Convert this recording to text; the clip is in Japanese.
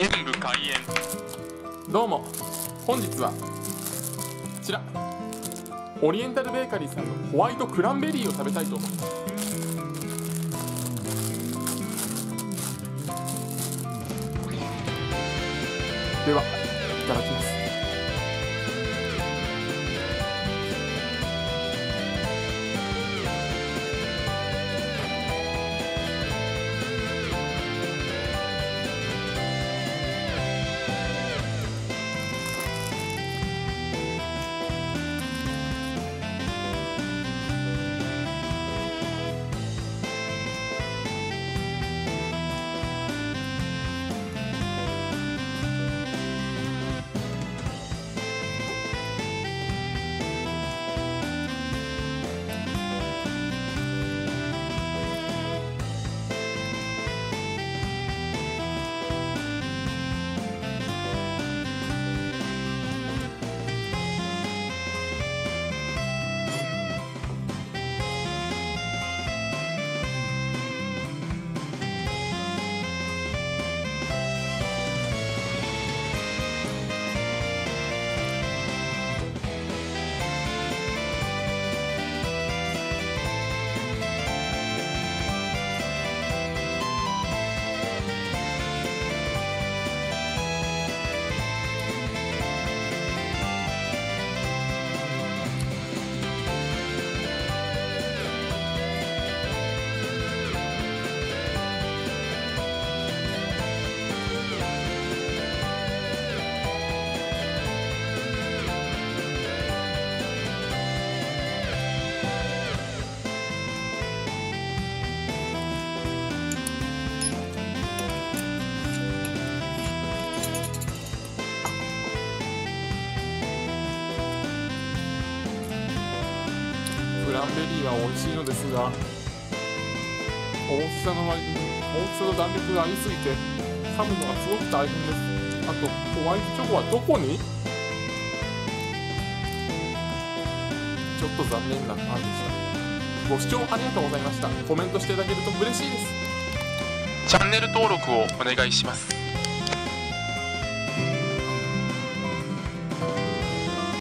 演武開演。どうも。本日はこちら。オリエンタルベーカリーさんのホワイトクランベリーを食べたいと思います。ではいただきます。ランベリーは美味しいのですが大きさの割に大きさと弾力がありすぎて噛むのがすごく大変です。あとホワイトチョコはどこに？ちょっと残念なパンでした。ご視聴ありがとうございました。コメントしていただけると嬉しいです。チャンネル登録をお願いします。